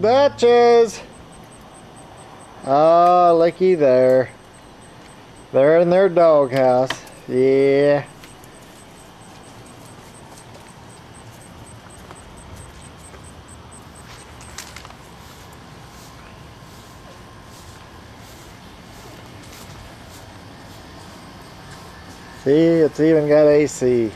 hatches. Oh, ah, looky there. They're in their doghouse. Yeah. See, it's even got AC.